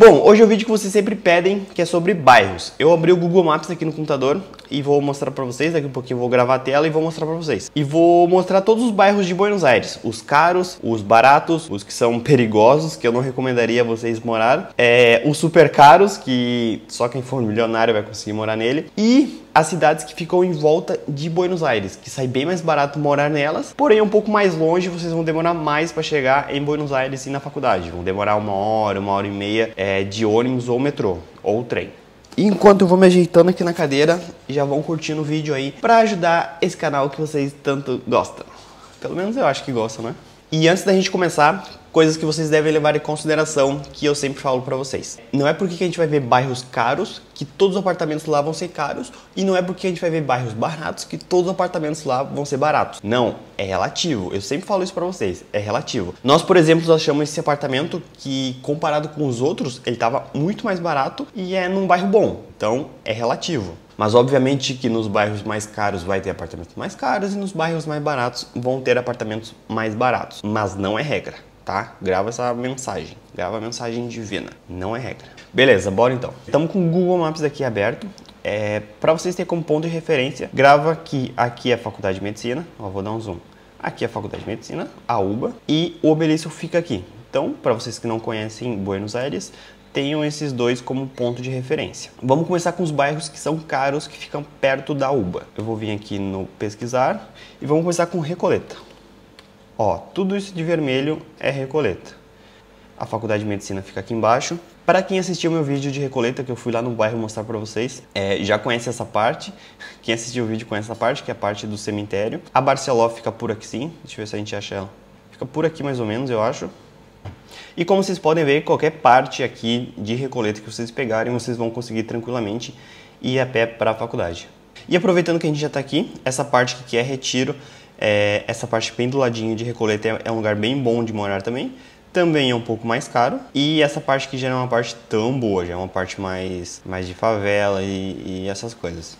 Bom, hoje é o vídeo que vocês sempre pedem, que é sobre bairros. Eu abri o Google Maps aqui no computador e vou mostrar para vocês, daqui a pouquinho vou gravar a tela e vou mostrar para vocês. E vou mostrar todos os bairros de Buenos Aires, os caros, os baratos, os que são perigosos, que eu não recomendaria vocês morar, é, os super caros, que só quem for milionário vai conseguir morar nele, e as cidades que ficam em volta de Buenos Aires, que sai bem mais barato morar nelas, porém um pouco mais longe, vocês vão demorar mais para chegar em Buenos Aires e na faculdade. Vão demorar uma hora, uma hora e meia é, de ônibus ou metrô, ou trem. Enquanto eu vou me ajeitando aqui na cadeira, já vão curtindo o vídeo aí para ajudar esse canal que vocês tanto gostam. Pelo menos eu acho que gostam, né? E antes da gente começar, coisas que vocês devem levar em consideração que eu sempre falo para vocês. Não é porque a gente vai ver bairros caros que todos os apartamentos lá vão ser caros e não é porque a gente vai ver bairros baratos que todos os apartamentos lá vão ser baratos. Não, é relativo. Eu sempre falo isso para vocês, é relativo. Nós, por exemplo, achamos esse apartamento que comparado com os outros, ele tava muito mais barato e é num bairro bom. Então, é relativo. Mas obviamente que nos bairros mais caros vai ter apartamentos mais caros e nos bairros mais baratos vão ter apartamentos mais baratos. Mas não é regra tá? Grava essa mensagem, grava a mensagem divina, não é regra. Beleza, bora então. Estamos com o Google Maps aqui aberto. É, para vocês terem como ponto de referência, grava que aqui é a Faculdade de Medicina, ó, vou dar um zoom. Aqui é a Faculdade de Medicina, a UBA, e o obelisco fica aqui. Então, para vocês que não conhecem Buenos Aires, tenham esses dois como ponto de referência. Vamos começar com os bairros que são caros, que ficam perto da UBA. Eu vou vir aqui no pesquisar e vamos começar com Recoleta. Ó, tudo isso de vermelho é Recoleta. A Faculdade de Medicina fica aqui embaixo. Para quem assistiu meu vídeo de Recoleta, que eu fui lá no bairro mostrar para vocês, é, já conhece essa parte. Quem assistiu o vídeo conhece essa parte, que é a parte do cemitério. A Barceló fica por aqui sim. Deixa eu ver se a gente acha ela. Fica por aqui mais ou menos, eu acho. E como vocês podem ver, qualquer parte aqui de Recoleta que vocês pegarem, vocês vão conseguir tranquilamente ir a pé para a faculdade. E aproveitando que a gente já está aqui, essa parte que é retiro, é, essa parte bem do ladinho de Recoleta é, é um lugar bem bom de morar também. Também é um pouco mais caro. E essa parte que já não é uma parte tão boa, já é uma parte mais, mais de favela e, e essas coisas.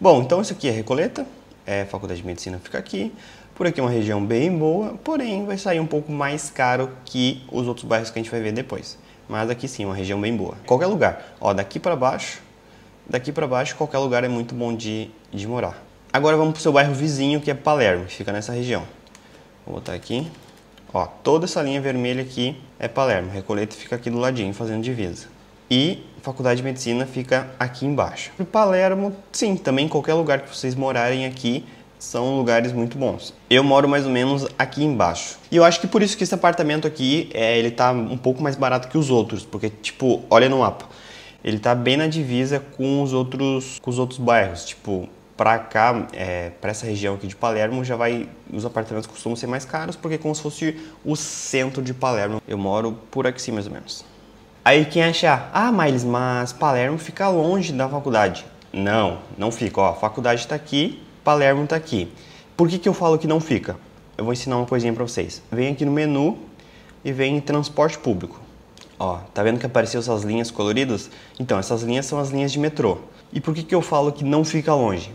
Bom, então isso aqui é Recoleta, é, Faculdade de Medicina fica aqui. Por aqui é uma região bem boa, porém vai sair um pouco mais caro que os outros bairros que a gente vai ver depois. Mas aqui sim, uma região bem boa. Qualquer lugar, ó, daqui para baixo, daqui para baixo, qualquer lugar é muito bom de, de morar. Agora vamos para o seu bairro vizinho, que é Palermo, que fica nessa região. Vou botar aqui. Ó, toda essa linha vermelha aqui é Palermo. Recoleta fica aqui do ladinho, fazendo divisa. E Faculdade de Medicina fica aqui embaixo. Palermo, sim, também qualquer lugar que vocês morarem aqui são lugares muito bons. Eu moro mais ou menos aqui embaixo. E eu acho que por isso que esse apartamento aqui, é, ele tá um pouco mais barato que os outros, porque tipo, olha no mapa. Ele tá bem na divisa com os outros com os outros bairros, tipo, para cá, é, para essa região aqui de Palermo, já vai os apartamentos costumam ser mais caros porque é como se fosse o centro de Palermo. Eu moro por aqui mais ou menos. Aí quem achar, ah, Miles, mas Palermo fica longe da faculdade. Não, não fica. Ó, a faculdade está aqui, Palermo está aqui. Por que, que eu falo que não fica? Eu vou ensinar uma coisinha para vocês. Vem aqui no menu e vem em transporte público. Ó, tá vendo que apareceu essas linhas coloridas? Então, essas linhas são as linhas de metrô. E por que, que eu falo que não fica longe?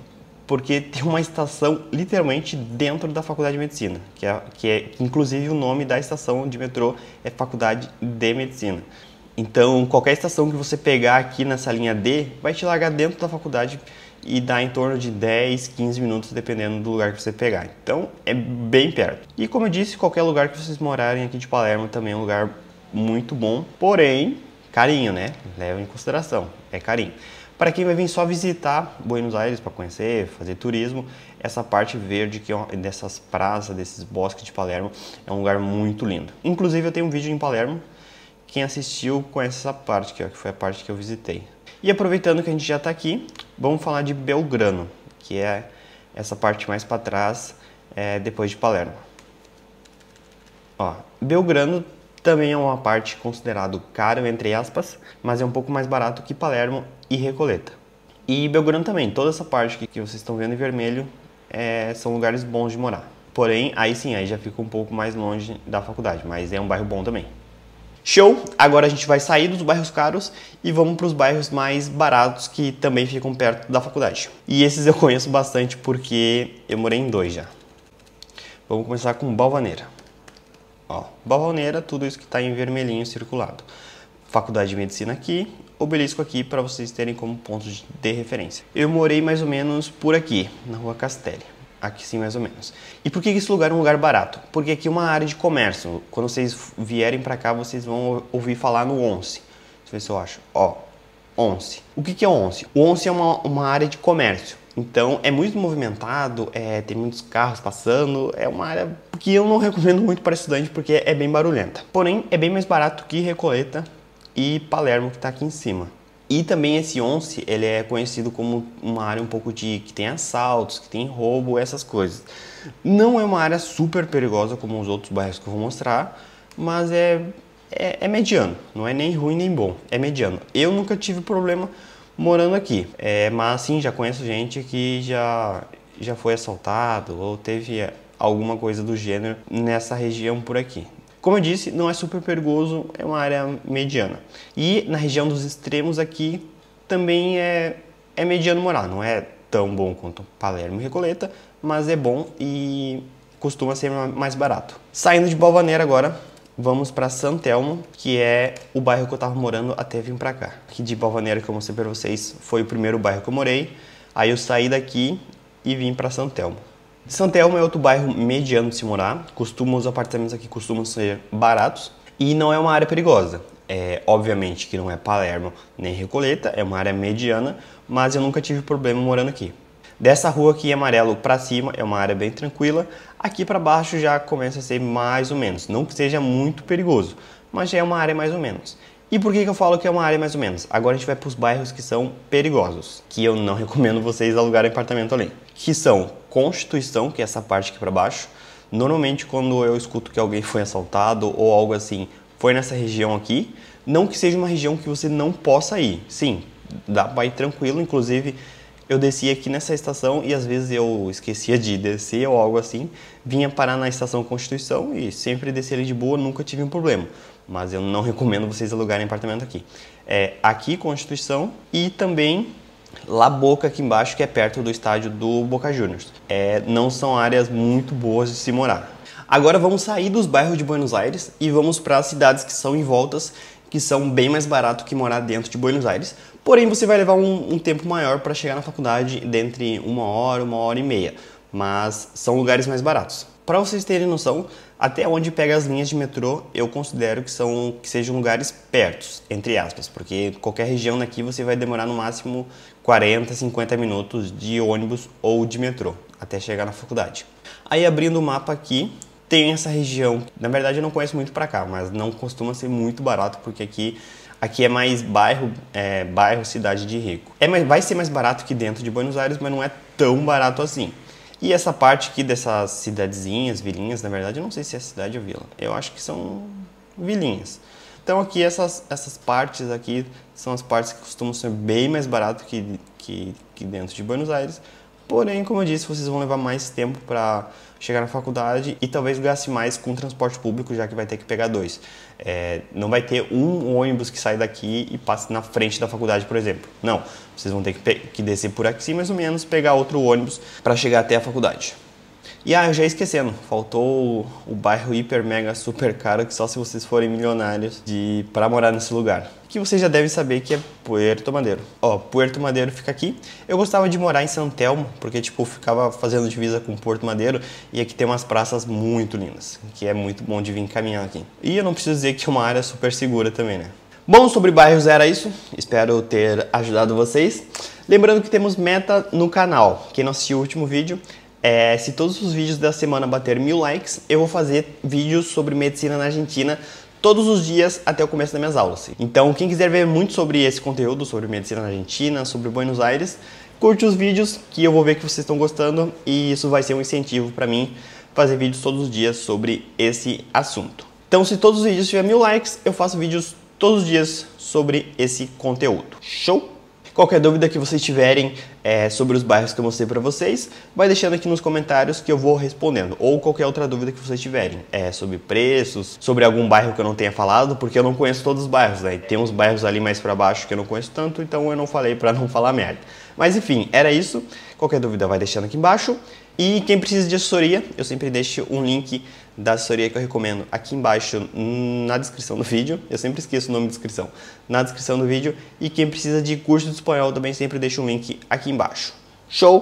porque tem uma estação literalmente dentro da Faculdade de Medicina, que é, que é inclusive o nome da estação de metrô é Faculdade de Medicina. Então, qualquer estação que você pegar aqui nessa linha D vai te largar dentro da faculdade e dá em torno de 10, 15 minutos, dependendo do lugar que você pegar. Então, é bem perto. E como eu disse, qualquer lugar que vocês morarem aqui de Palermo também é um lugar muito bom, porém, carinho, né? Leva em consideração, é carinho. Para quem vai vir só visitar Buenos Aires para conhecer, fazer turismo, essa parte verde que é dessas praças, desses bosques de Palermo, é um lugar muito lindo. Inclusive eu tenho um vídeo em Palermo, quem assistiu conhece essa parte que foi a parte que eu visitei. E aproveitando que a gente já está aqui, vamos falar de Belgrano, que é essa parte mais para trás, é, depois de Palermo. Ó, Belgrano também é uma parte considerado caro, entre aspas, mas é um pouco mais barato que Palermo e Recoleta. E Belgrano também, toda essa parte que, que vocês estão vendo em vermelho é, são lugares bons de morar. Porém, aí sim, aí já fica um pouco mais longe da faculdade, mas é um bairro bom também. Show! Agora a gente vai sair dos bairros caros e vamos para os bairros mais baratos que também ficam perto da faculdade. E esses eu conheço bastante porque eu morei em dois já. Vamos começar com Balvaneira. Ó, Balvaneira, tudo isso que está em vermelhinho circulado. Faculdade de Medicina aqui, Obelisco aqui para vocês terem como pontos de referência. Eu morei mais ou menos por aqui, na Rua Castelli. Aqui sim, mais ou menos. E por que esse lugar é um lugar barato? Porque aqui é uma área de comércio. Quando vocês vierem para cá, vocês vão ouvir falar no Once. Deixa eu ver se eu acho. Ó, Once. O que é o Once? O Once é uma, uma área de comércio. Então é muito movimentado, é, tem muitos carros passando, é uma área que eu não recomendo muito para estudante porque é bem barulhenta. Porém, é bem mais barato que Recoleta e Palermo que está aqui em cima. E também esse Once, ele é conhecido como uma área um pouco de que tem assaltos, que tem roubo, essas coisas. Não é uma área super perigosa como os outros bairros que eu vou mostrar, mas é, é, é mediano, não é nem ruim nem bom, é mediano. Eu nunca tive problema morando aqui. É, mas sim, já conheço gente que já, já foi assaltado ou teve alguma coisa do gênero nessa região por aqui. Como eu disse, não é super perigoso, é uma área mediana. E na região dos extremos aqui também é, é mediano morar, não é tão bom quanto Palermo e Recoleta, mas é bom e costuma ser mais barato. Saindo de Balvaneira agora, vamos para Santelmo, que é o bairro que eu estava morando até vir para cá. Aqui de Balvaneira, que eu mostrei para vocês, foi o primeiro bairro que eu morei. Aí eu saí daqui e vim para Santelmo. Santelmo é outro bairro mediano de se morar. Costuma, os apartamentos aqui costumam ser baratos e não é uma área perigosa. É, obviamente que não é Palermo nem Recoleta, é uma área mediana, mas eu nunca tive problema morando aqui. Dessa rua aqui amarelo para cima é uma área bem tranquila. Aqui para baixo já começa a ser mais ou menos. Não que seja muito perigoso, mas já é uma área mais ou menos. E por que, que eu falo que é uma área mais ou menos? Agora a gente vai para os bairros que são perigosos, que eu não recomendo vocês alugarem apartamento ali. Que são Constituição, que é essa parte aqui para baixo. Normalmente quando eu escuto que alguém foi assaltado ou algo assim, foi nessa região aqui. Não que seja uma região que você não possa ir. Sim, dá para ir tranquilo, inclusive eu descia aqui nessa estação e às vezes eu esquecia de descer ou algo assim, vinha parar na estação Constituição e sempre descia ali de boa, nunca tive um problema. Mas eu não recomendo vocês alugarem apartamento aqui. É aqui Constituição e também La Boca aqui embaixo, que é perto do estádio do Boca Juniors. É, não são áreas muito boas de se morar. Agora vamos sair dos bairros de Buenos Aires e vamos para as cidades que são em voltas, que são bem mais barato que morar dentro de Buenos Aires. Porém, você vai levar um, um tempo maior para chegar na faculdade, dentre uma hora, uma hora e meia. Mas são lugares mais baratos. Para vocês terem noção, até onde pega as linhas de metrô, eu considero que são que sejam lugares pertos, entre aspas, porque qualquer região daqui você vai demorar no máximo 40, 50 minutos de ônibus ou de metrô até chegar na faculdade. Aí abrindo o mapa aqui, tem essa região. Na verdade, eu não conheço muito para cá, mas não costuma ser muito barato porque aqui Aqui é mais bairro, é, bairro, cidade de rico. É mais, vai ser mais barato que dentro de Buenos Aires, mas não é tão barato assim. E essa parte aqui dessas cidadezinhas, vilinhas, na verdade, eu não sei se é cidade ou vila. Eu acho que são vilinhas. Então aqui essas, essas partes aqui são as partes que costumam ser bem mais barato que, que, que dentro de Buenos Aires. Porém, como eu disse, vocês vão levar mais tempo para chegar na faculdade e talvez gaste mais com transporte público, já que vai ter que pegar dois. É, não vai ter um ônibus que sai daqui e passe na frente da faculdade, por exemplo. Não, vocês vão ter que, que descer por aqui mais ou menos, pegar outro ônibus para chegar até a faculdade. E ah, eu já esquecendo, faltou o, o, bairro hiper mega super caro que só se vocês forem milionários de para morar nesse lugar. Que vocês já devem saber que é Puerto Madeiro. Ó, Puerto Madeiro fica aqui. Eu gostava de morar em São Telmo, porque tipo ficava fazendo divisa com Porto Madeiro e aqui tem umas praças muito lindas, que é muito bom de vir caminhar aqui. E eu não preciso dizer que é uma área super segura também, né? Bom, sobre bairros era isso. Espero ter ajudado vocês. Lembrando que temos meta no canal. Quem não assistiu o último vídeo, é, se todos os vídeos da semana bater mil likes, eu vou fazer vídeos sobre medicina na Argentina todos os dias até o começo das minhas aulas. Então, quem quiser ver muito sobre esse conteúdo, sobre medicina na Argentina, sobre Buenos Aires, curte os vídeos que eu vou ver que vocês estão gostando e isso vai ser um incentivo para mim fazer vídeos todos os dias sobre esse assunto. Então, se todos os vídeos tiverem mil likes, eu faço vídeos todos os dias sobre esse conteúdo. Show? Qualquer dúvida que vocês tiverem é, sobre os bairros que eu mostrei para vocês, vai deixando aqui nos comentários que eu vou respondendo. Ou qualquer outra dúvida que vocês tiverem, é, sobre preços, sobre algum bairro que eu não tenha falado, porque eu não conheço todos os bairros, né? Tem uns bairros ali mais para baixo que eu não conheço tanto, então eu não falei para não falar merda. Mas enfim, era isso. Qualquer dúvida vai deixando aqui embaixo. E quem precisa de assessoria, eu sempre deixo um link da assessoria que eu recomendo aqui embaixo na descrição do vídeo. Eu sempre esqueço o nome de descrição. Na descrição do vídeo. E quem precisa de curso de espanhol também sempre deixo um link aqui embaixo. Show!